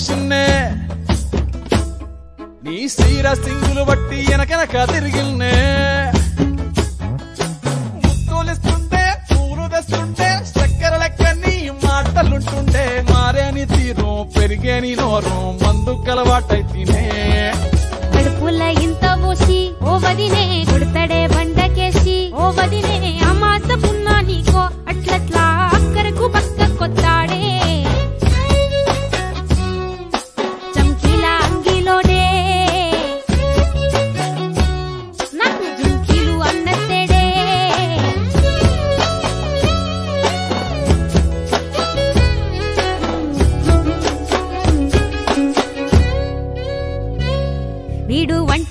చూసిన్నే నీ సీర సింగులు బట్టి వెనకనక తిరిగిల్నే. ముత్తులిస్తుంటే పూలు తెస్తుంటే చక్కెర లెక్క నీ మాటలుంటుండే. మారేని తీరు పెరిగేని నోరు మందు కలవాటైతేనే కడుపుల ఇంత పోసి ఓ వదినే కొడతాడే బండకేసి ఓ వదినే అమాస పున్నా నీకో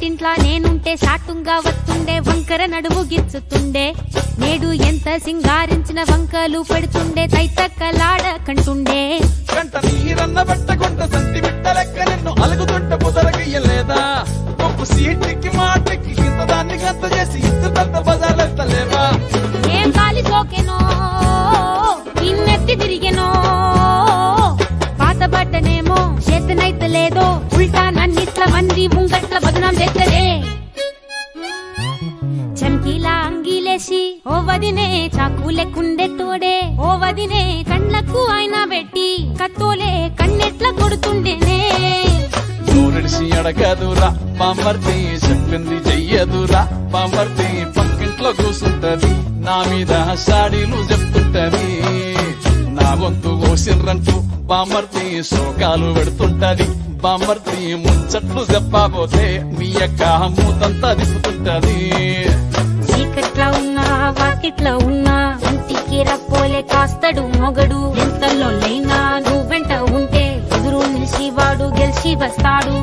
వంటింట్లా నేనుంటే సాటుంగా వస్తుండే వంకర నడుము గిచ్చుతుండే. నేడు ఎంత సింగారించిన వంకలు పెడుతుండే తైతక్కలాడ కంటుండే. కంట నీరన్న బట్టకుంట సంటి బిట్ట లెక్క నిన్ను అలుగుతుంట పుదరగయ్యలేదా గొప్ప సీటికి మాటకి ఇంత దాన్ని గంత చేసి ఇంత పెద్ద బజార్లెత్తలేవా ఏం కాలి సోకెనో ఇన్నెత్తి తిరిగెనో పాతబడ్డనేమో చేతనైతే లేదో ఉల్టా నన్నిట్ల మంది உங்கட்ல బదనాం చేస్తదే చంకీలా అంగీలేసి ఓ వదినే చాకులే లెక్కుండే తోడే ఓ వదినే కండ్లకు ఆయన పెట్టి కత్తోలే కన్నెట్ల కొడుతుండేనే. నూరిడిసి అడగదురా పామర్తి చెప్పింది చెయ్యదురా పామర్తి పక్కింట్లో కూసుంటది నా మీద సాడీలు చెప్తుంటది. నా గొంతు కోసిర్రంటూ పామర్తి శోకాలు పెడుతుంటది. బామర్తి ముచ్చట్లు చెప్పబోతే మీ యొక్క మూతంతా దిప్పుతుంటది చీకట్లా ఉన్నా వాకిట్లా ఉన్నా ఇంటికి రప్పోలే కాస్తడు మొగడు ఎంతలో లైనా? నువ్వెంట ఉంటే ఎదురు నిలిచి వాడు గెలిచి వస్తాడు.